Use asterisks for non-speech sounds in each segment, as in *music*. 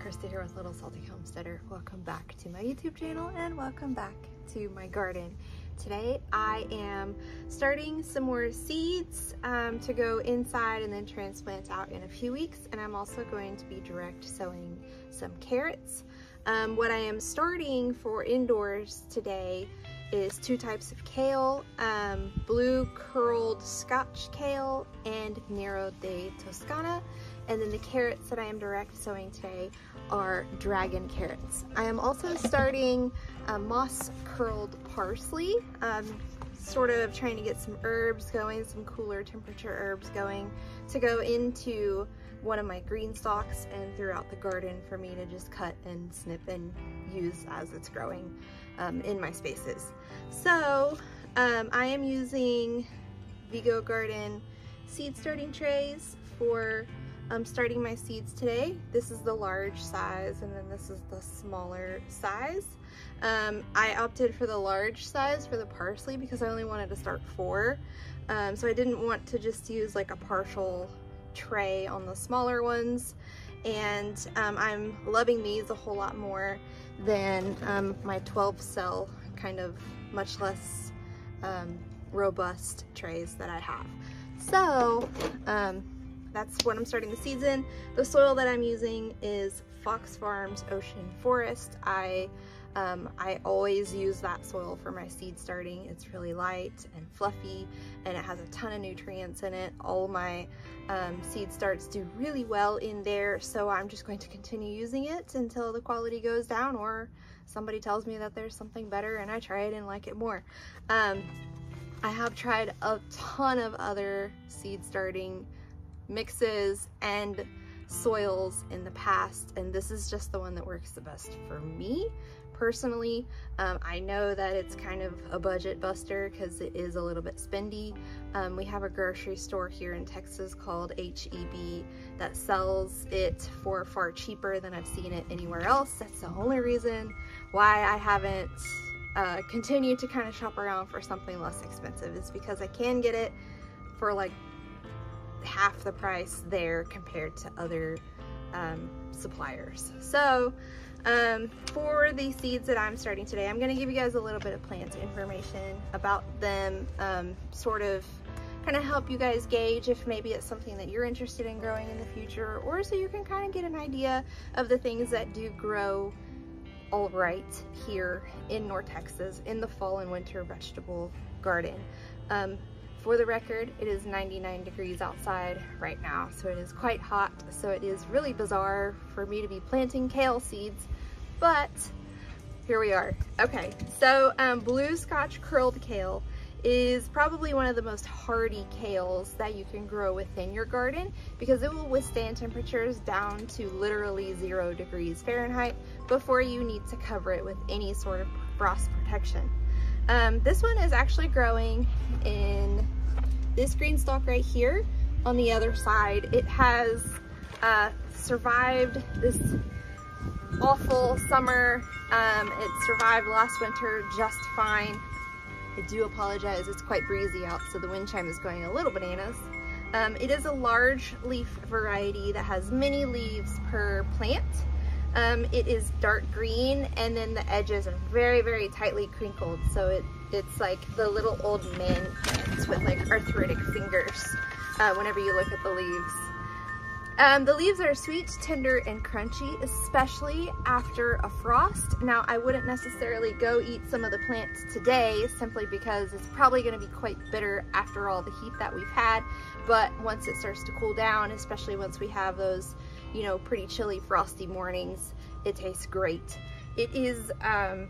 Christi here with Little Salty Homesteader. Welcome back to my YouTube channel and welcome back to my garden. Today I am starting some more seeds um, to go inside and then transplant out in a few weeks and I'm also going to be direct sowing some carrots. Um, what I am starting for indoors today is two types of kale, um, blue curled scotch kale and Nero de Toscana. And then the carrots that I am direct sowing today are dragon carrots. I am also starting moss curled parsley, um, sort of trying to get some herbs going, some cooler temperature herbs going to go into one of my green stalks and throughout the garden for me to just cut and snip and use as it's growing um, in my spaces. So um, I am using Vego Garden seed starting trays for um, starting my seeds today. This is the large size and then this is the smaller size. Um, I opted for the large size for the parsley because I only wanted to start four. Um, so I didn't want to just use like a partial tray on the smaller ones. And um, I'm loving these a whole lot more than um, my 12 cell kind of much less um, robust trays that I have. So um, that's what I'm starting the season. The soil that I'm using is Fox Farms Ocean Forest. I um, I always use that soil for my seed starting. It's really light and fluffy and it has a ton of nutrients in it. All my um, seed starts do really well in there so I'm just going to continue using it until the quality goes down or somebody tells me that there's something better and I try it and like it more. Um, I have tried a ton of other seed starting mixes and soils in the past and this is just the one that works the best for me personally. Um, I know that it's kind of a budget buster because it is a little bit spendy. Um, we have a grocery store here in Texas called HEB that sells it for far cheaper than I've seen it anywhere else. That's the only reason why I haven't uh, continued to kind of shop around for something less expensive is because I can get it for like half the price there compared to other um, suppliers. So um, for the seeds that I'm starting today, I'm gonna give you guys a little bit of plant information about them, um, sort of kind of help you guys gauge if maybe it's something that you're interested in growing in the future or so you can kind of get an idea of the things that do grow all right here in North Texas in the fall and winter vegetable garden. Um, for the record, it is 99 degrees outside right now, so it is quite hot. So it is really bizarre for me to be planting kale seeds, but here we are. Okay, so um, blue scotch curled kale is probably one of the most hardy kales that you can grow within your garden because it will withstand temperatures down to literally zero degrees Fahrenheit before you need to cover it with any sort of frost protection. Um, this one is actually growing in this green stalk right here on the other side. It has uh, survived this awful summer. Um, it survived last winter just fine. I do apologize, it's quite breezy out, so the wind chime is going a little bananas. Um, it is a large leaf variety that has many leaves per plant. Um, it is dark green and then the edges are very, very tightly crinkled. So it, it's like the little old man with like arthritic fingers uh, whenever you look at the leaves. Um, the leaves are sweet, tender, and crunchy, especially after a frost. Now, I wouldn't necessarily go eat some of the plants today simply because it's probably going to be quite bitter after all the heat that we've had. But once it starts to cool down, especially once we have those you know, pretty chilly, frosty mornings, it tastes great. It is um,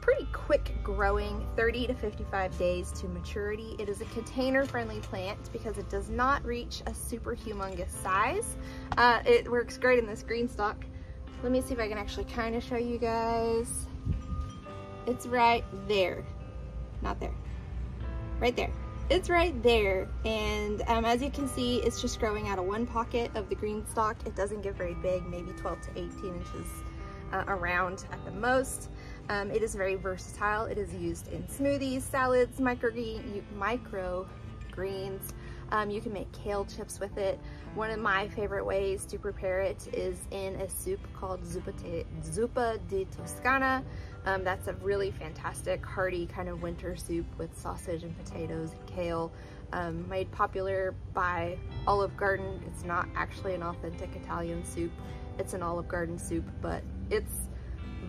pretty quick growing, 30 to 55 days to maturity. It is a container friendly plant because it does not reach a super humongous size. Uh, it works great in this green stalk. Let me see if I can actually kind of show you guys. It's right there, not there, right there it's right there. And um, as you can see it's just growing out of one pocket of the green stalk. It doesn't get very big maybe 12 to 18 inches uh, around at the most. Um, it is very versatile. It is used in smoothies salads micro micro greens Um, you can make kale chips with it. One of my favorite ways to prepare it is in a soup called zuppa, te, zuppa di Toscana. Um, that's a really fantastic, hearty kind of winter soup with sausage and potatoes and kale. Um, made popular by Olive Garden. It's not actually an authentic Italian soup. It's an Olive Garden soup, but it's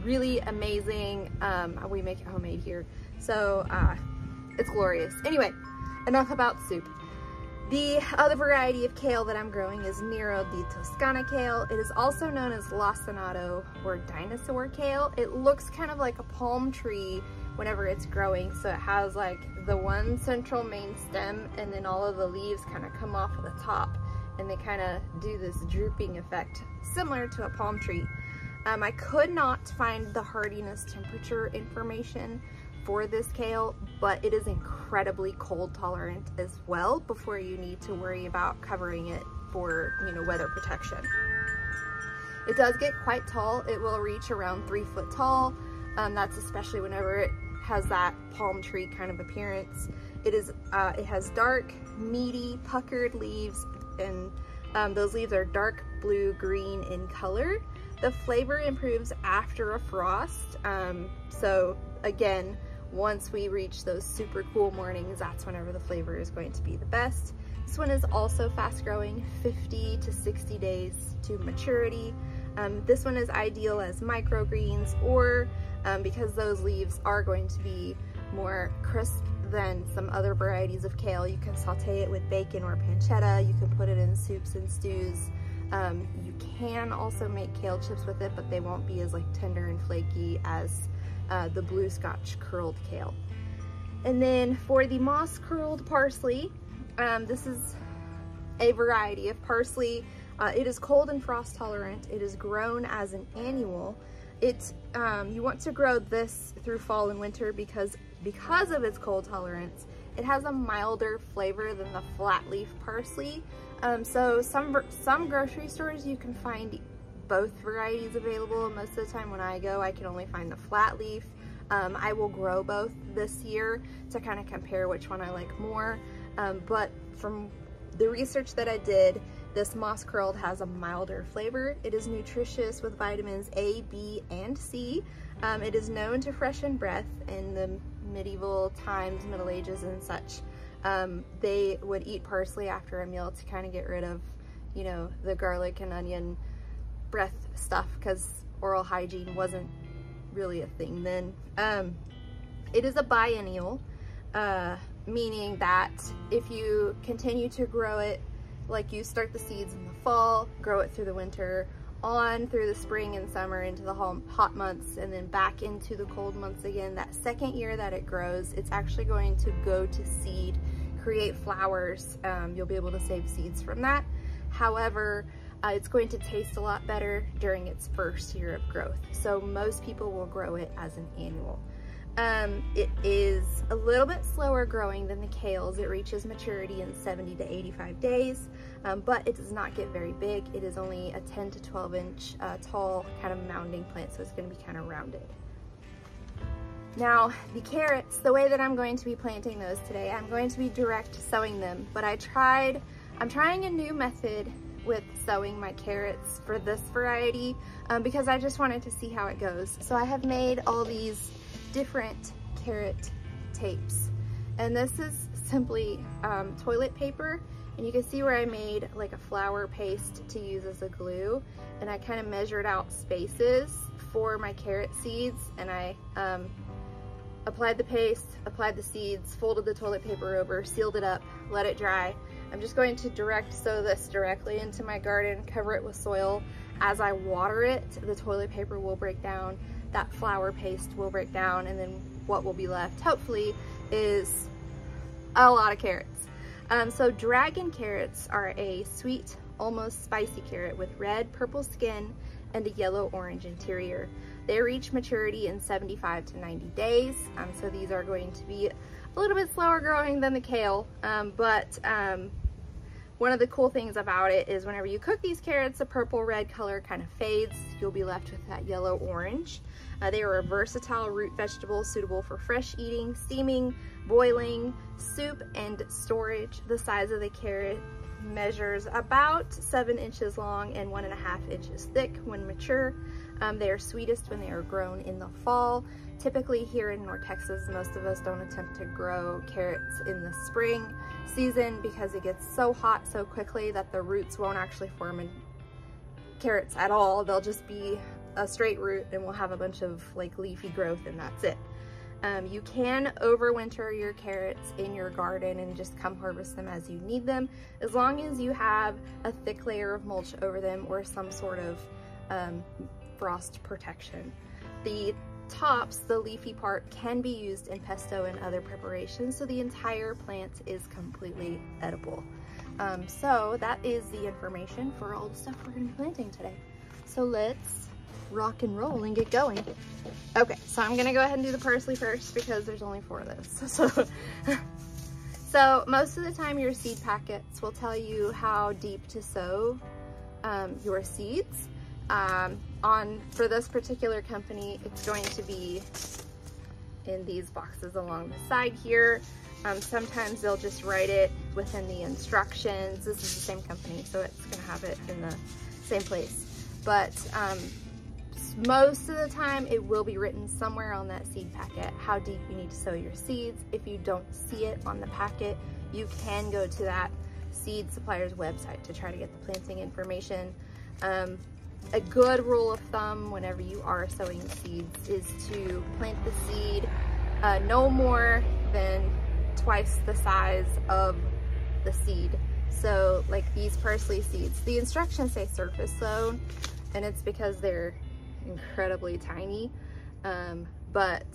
really amazing. Um, we make it homemade here. So uh, it's glorious. Anyway, enough about soup. The other variety of kale that I'm growing is Nero di Toscana kale. It is also known as lacinato or dinosaur kale. It looks kind of like a palm tree whenever it's growing. So it has like the one central main stem and then all of the leaves kind of come off of the top and they kind of do this drooping effect similar to a palm tree. Um, I could not find the hardiness temperature information for this kale, but it is incredibly cold tolerant as well before you need to worry about covering it for, you know, weather protection. It does get quite tall. It will reach around three foot tall. Um, that's especially whenever it has that palm tree kind of appearance. It is, uh, it has dark, meaty, puckered leaves, and um, those leaves are dark blue green in color. The flavor improves after a frost. Um, so again, once we reach those super cool mornings, that's whenever the flavor is going to be the best. This one is also fast growing, 50 to 60 days to maturity. Um, this one is ideal as microgreens or um, because those leaves are going to be more crisp than some other varieties of kale. You can saute it with bacon or pancetta. You can put it in soups and stews. Um, you can also make kale chips with it, but they won't be as like tender and flaky as uh, the blue scotch curled kale. And then for the moss curled parsley, um, this is a variety of parsley. Uh, it is cold and frost tolerant. It is grown as an annual. It, um, you want to grow this through fall and winter because, because of its cold tolerance, it has a milder flavor than the flat leaf parsley. Um, so some, some grocery stores you can find both varieties available. Most of the time when I go, I can only find the flat leaf. Um, I will grow both this year to kind of compare which one I like more. Um, but from the research that I did, this moss curled has a milder flavor. It is nutritious with vitamins A, B, and C. Um, it is known to freshen breath in the medieval times, Middle Ages and such. Um, they would eat parsley after a meal to kind of get rid of, you know, the garlic and onion breath stuff because oral hygiene wasn't really a thing then. Um, it is a biennial, uh, meaning that if you continue to grow it, like you start the seeds in the fall, grow it through the winter, on through the spring and summer into the hot months and then back into the cold months again, that second year that it grows, it's actually going to go to seed, create flowers. Um, you'll be able to save seeds from that. However, uh, it's going to taste a lot better during its first year of growth. So most people will grow it as an annual. Um, it is a little bit slower growing than the kales. It reaches maturity in 70 to 85 days, um, but it does not get very big. It is only a 10 to 12 inch uh, tall kind of mounding plant, so it's gonna be kind of rounded. Now, the carrots, the way that I'm going to be planting those today, I'm going to be direct sowing them, but I tried, I'm trying a new method with sowing my carrots for this variety um, because I just wanted to see how it goes. So I have made all these different carrot tapes. And this is simply um, toilet paper. And you can see where I made like a flour paste to use as a glue. And I kind of measured out spaces for my carrot seeds. And I um, applied the paste, applied the seeds, folded the toilet paper over, sealed it up, let it dry, I'm just going to direct sow this directly into my garden, cover it with soil. As I water it, the toilet paper will break down, that flour paste will break down, and then what will be left, hopefully, is a lot of carrots. Um, so dragon carrots are a sweet, almost spicy carrot with red, purple skin and a yellow-orange interior. They reach maturity in 75 to 90 days, um, so these are going to be a little bit slower growing than the kale, um, but um, one of the cool things about it is whenever you cook these carrots, the purple red color kind of fades. You'll be left with that yellow orange. Uh, they are a versatile root vegetable suitable for fresh eating, steaming, boiling, soup, and storage. The size of the carrot measures about seven inches long and one and a half inches thick when mature. Um, they are sweetest when they are grown in the fall. Typically here in North Texas, most of us don't attempt to grow carrots in the spring season because it gets so hot so quickly that the roots won't actually form in carrots at all. They'll just be a straight root and we'll have a bunch of like leafy growth and that's it. Um, you can overwinter your carrots in your garden and just come harvest them as you need them, as long as you have a thick layer of mulch over them or some sort of um, frost protection. The tops, the leafy part, can be used in pesto and other preparations, so the entire plant is completely edible. Um, so that is the information for all the stuff we're gonna be planting today. So let's rock and roll and get going. Okay, so I'm gonna go ahead and do the parsley first because there's only four of those. *laughs* So, so most of the time your seed packets will tell you how deep to sow um, your seeds. Um, on For this particular company, it's going to be in these boxes along the side here. Um, sometimes they'll just write it within the instructions. This is the same company, so it's gonna have it in the same place. But um, most of the time it will be written somewhere on that seed packet how deep you need to sow your seeds. If you don't see it on the packet, you can go to that seed supplier's website to try to get the planting information. Um, a good rule of thumb whenever you are sowing seeds is to plant the seed uh, no more than twice the size of the seed. So like these parsley seeds, the instructions say surface sown and it's because they're incredibly tiny. Um, but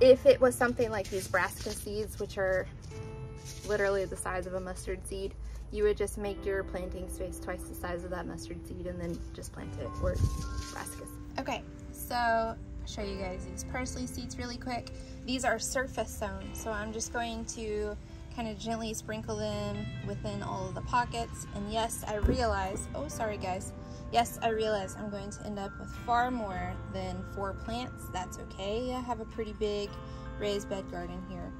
if it was something like these brassica seeds, which are literally the size of a mustard seed, you would just make your planting space twice the size of that mustard seed and then just plant it or brassicas. Okay, so I'll show you guys these parsley seeds really quick. These are surface sown, so I'm just going to kind of gently sprinkle them within all of the pockets. And yes, I realize, oh, sorry guys. Yes, I realize I'm going to end up with far more than four plants. That's okay. I have a pretty big raised bed garden here.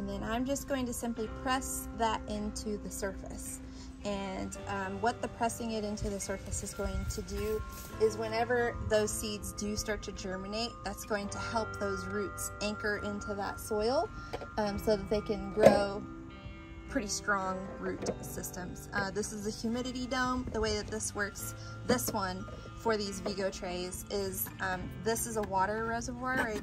And then I'm just going to simply press that into the surface. And um, what the pressing it into the surface is going to do is whenever those seeds do start to germinate, that's going to help those roots anchor into that soil um, so that they can grow pretty strong root systems. Uh, this is a humidity dome. The way that this works, this one for these Vego trays is, um, this is a water reservoir right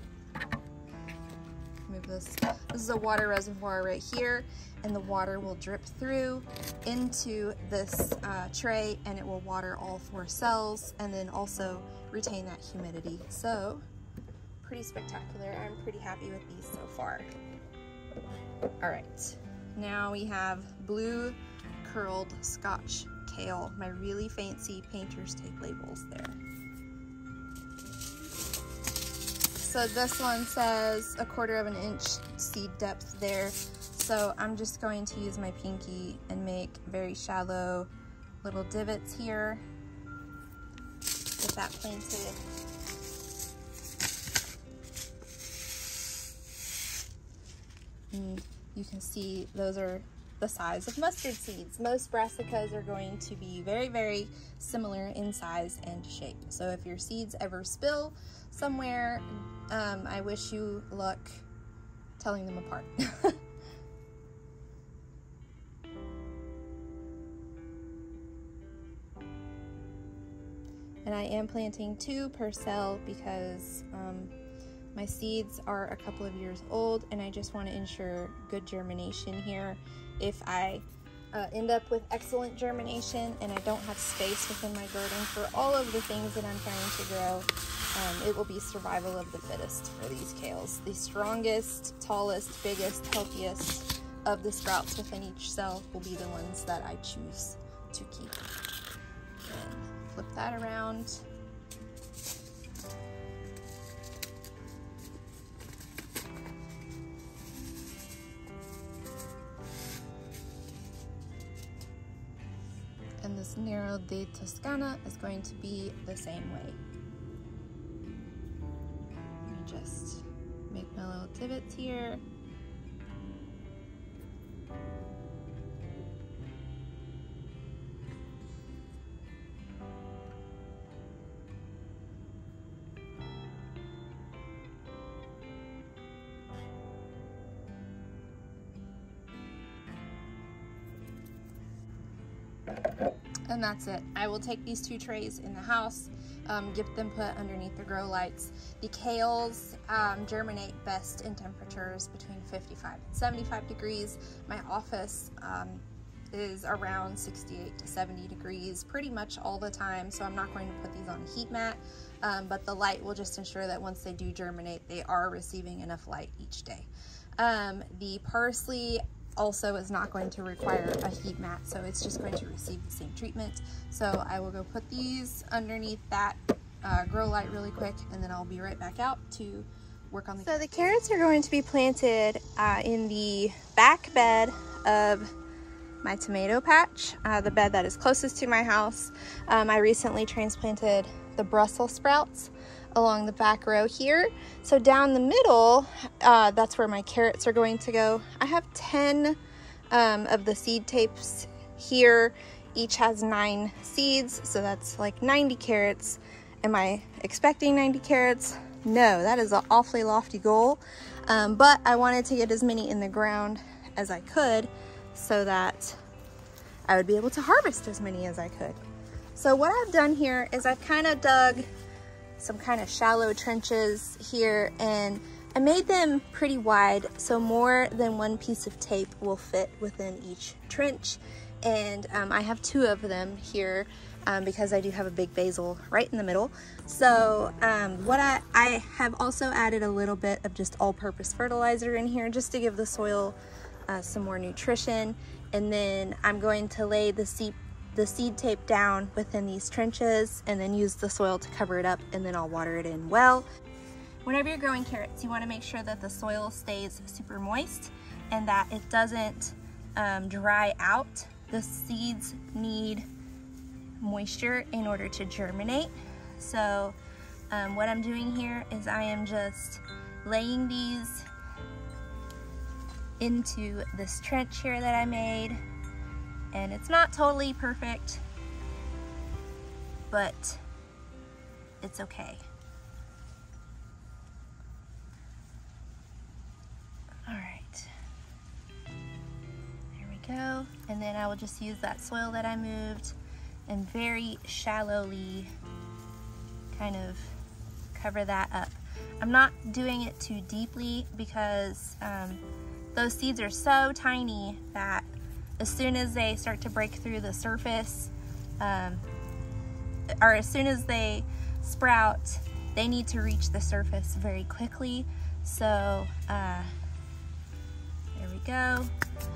this. This is a water reservoir right here and the water will drip through into this uh, tray and it will water all four cells and then also retain that humidity. So pretty spectacular. I'm pretty happy with these so far. All right. Now we have blue curled scotch kale, my really fancy painter's tape labels there. So this one says a quarter of an inch seed depth there. So I'm just going to use my pinky and make very shallow little divots here. Get that planted. And you can see those are the size of mustard seeds. Most brassicas are going to be very, very similar in size and shape. So if your seeds ever spill somewhere, um, I wish you luck telling them apart. *laughs* and I am planting two per cell because um, my seeds are a couple of years old and I just want to ensure good germination here. If I uh, end up with excellent germination and I don't have space within my garden for all of the things that I'm trying to grow, um, it will be survival of the fittest for these kales. The strongest, tallest, biggest, healthiest of the sprouts within each cell will be the ones that I choose to keep. And flip that around. Nero de Toscana is going to be the same way. Let me just make my little divots here. And that's it. I will take these two trays in the house, um, get them put underneath the grow lights. The kales um, germinate best in temperatures between 55 and 75 degrees. My office um, is around 68 to 70 degrees pretty much all the time, so I'm not going to put these on a heat mat, um, but the light will just ensure that once they do germinate, they are receiving enough light each day. Um, the parsley also is not going to require a heat mat, so it's just going to receive the same treatment. So I will go put these underneath that uh, grow light really quick, and then I'll be right back out to work on the So the carrots are going to be planted uh, in the back bed of my tomato patch, uh, the bed that is closest to my house. Um, I recently transplanted the Brussels sprouts along the back row here. So down the middle, uh, that's where my carrots are going to go. I have 10 um, of the seed tapes here. Each has nine seeds, so that's like 90 carrots. Am I expecting 90 carrots? No, that is an awfully lofty goal. Um, but I wanted to get as many in the ground as I could so that I would be able to harvest as many as I could. So what I've done here is I've kind of dug some kind of shallow trenches here and I made them pretty wide so more than one piece of tape will fit within each trench and um, I have two of them here um, because I do have a big basil right in the middle. So um, what I, I have also added a little bit of just all-purpose fertilizer in here just to give the soil uh, some more nutrition and then I'm going to lay the seed the seed tape down within these trenches and then use the soil to cover it up and then I'll water it in well. Whenever you're growing carrots, you wanna make sure that the soil stays super moist and that it doesn't um, dry out. The seeds need moisture in order to germinate. So um, what I'm doing here is I am just laying these into this trench here that I made and it's not totally perfect, but it's okay. All right, there we go. And then I will just use that soil that I moved and very shallowly kind of cover that up. I'm not doing it too deeply because um, those seeds are so tiny that as soon as they start to break through the surface, um, or as soon as they sprout, they need to reach the surface very quickly. So uh, there we go.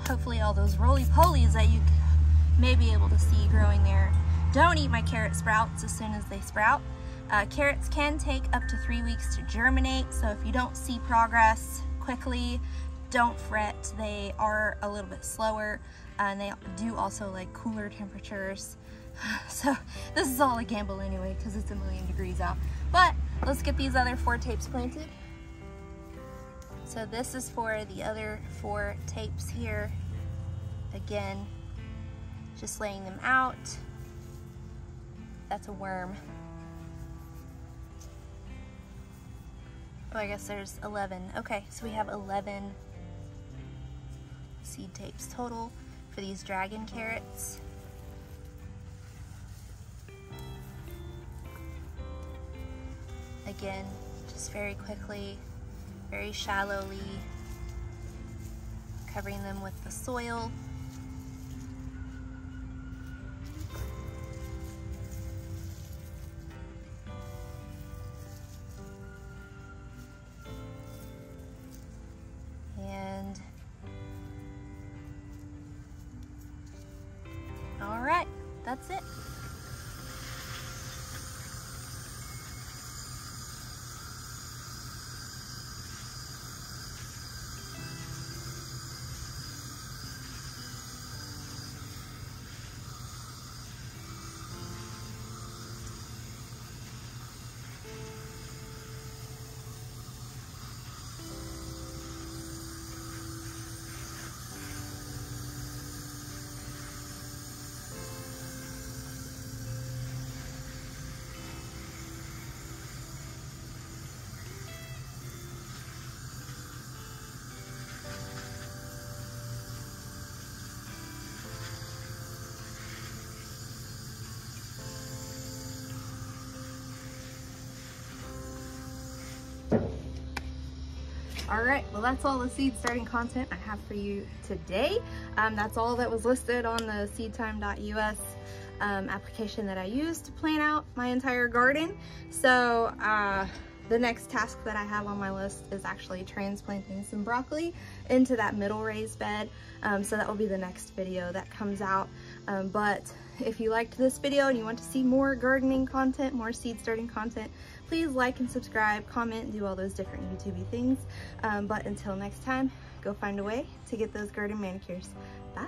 Hopefully all those roly-polies that you may be able to see growing there don't eat my carrot sprouts as soon as they sprout. Uh, carrots can take up to three weeks to germinate, so if you don't see progress quickly, don't fret. They are a little bit slower and they do also like cooler temperatures. *sighs* So this is all a gamble anyway because it's a million degrees out. But let's get these other four tapes planted. So this is for the other four tapes here. Again, just laying them out. That's a worm. Oh, I guess there's 11. Okay, so we have 11 seed tapes total for these dragon carrots. Again, just very quickly, very shallowly, covering them with the soil. All right, well that's all the seed starting content I have for you today. Um, that's all that was listed on the seedtime.us um, application that I used to plan out my entire garden. So uh, the next task that I have on my list is actually transplanting some broccoli into that middle raised bed. Um, so that will be the next video that comes out. Um, but if you liked this video and you want to see more gardening content, more seed starting content, please like and subscribe, comment, do all those different YouTubey things. Um, but until next time, go find a way to get those garden manicures. Bye.